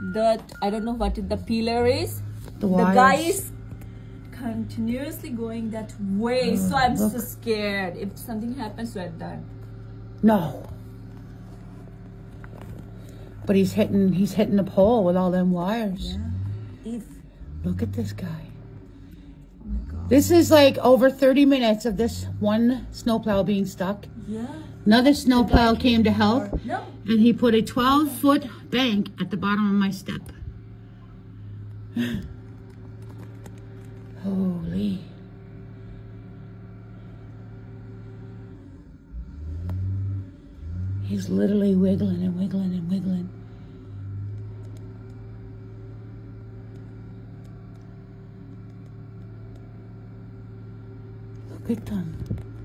that I don't know what the pillar is. The The guy is continuously going that way, oh, so I'm so scared. If something happens, we're done. No. But he's hitting he's hitting the pole with all them wires. Yeah. If Look at this guy. oh my god, This is like over 30 minutes of this one snowplow being stuck. yeah. Another snowplow came to help No, and he put a 12 foot bank at the bottom of my step. Holy. He's literally wiggling and wiggling. At them.